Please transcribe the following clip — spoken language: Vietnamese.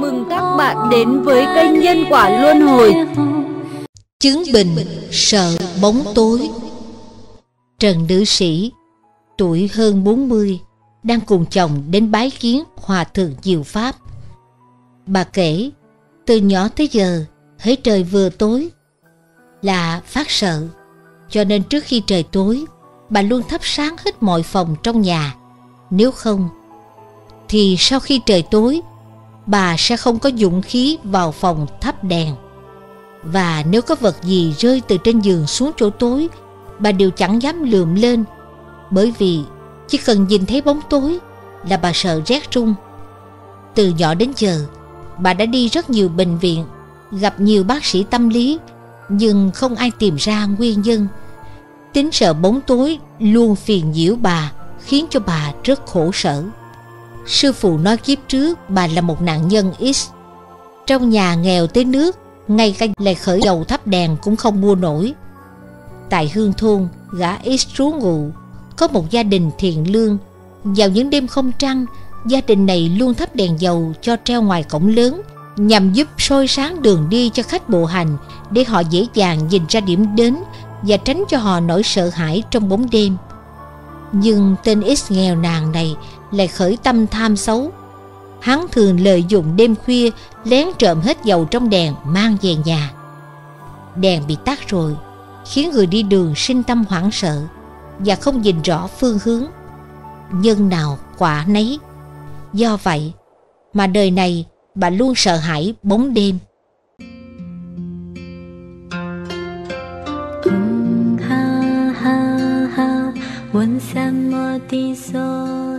mừng các bạn đến với kênh Nhân Quả Luân Hồi. Chứng Bình sợ bóng tối. Trần Nữ Sĩ, Tuổi hơn 40 Đang cùng chồng đến bái kiến Hòa Thượng Diệu Pháp. Bà kể, Từ nhỏ tới giờ thấy trời vừa tối Là phát sợ. Cho nên trước khi trời tối, Bà luôn thắp sáng hết mọi phòng trong nhà. Nếu không, Thì sau khi trời tối Bà sẽ không có dũng khí vào phòng thắp đèn. Và nếu có vật gì rơi từ trên giường xuống chỗ tối, Bà đều chẳng dám lượm lên. Bởi vì chỉ cần nhìn thấy bóng tối Là bà sợ rét run. Từ nhỏ đến giờ, Bà đã đi rất nhiều bệnh viện, Gặp nhiều bác sĩ tâm lý, Nhưng không ai tìm ra nguyên nhân. Tính sợ bóng tối luôn phiền nhiễu bà, Khiến cho bà rất khổ sở. Sư phụ nói kiếp trước bà là một nạn nhân X. Trong nhà nghèo tới nước, Ngay cả lại khởi dầu thắp đèn cũng không mua nổi. Tại hương thôn, gã X trú ngụ, Có một gia đình thiện lương. Vào những đêm không trăng, Gia đình này luôn thắp đèn dầu cho treo ngoài cổng lớn, Nhằm giúp soi sáng đường đi cho khách bộ hành Để họ dễ dàng nhìn ra điểm đến Và tránh cho họ nỗi sợ hãi trong bóng đêm. Nhưng tên X nghèo nàng này lại khởi tâm tham xấu. Hắn thường lợi dụng đêm khuya lén trộm hết dầu trong đèn mang về nhà. Đèn bị tắt rồi, khiến người đi đường sinh tâm hoảng sợ và không nhìn rõ phương hướng. Nhân nào quả nấy. Do vậy mà đời này bà luôn sợ hãi bóng đêm. 问什么的所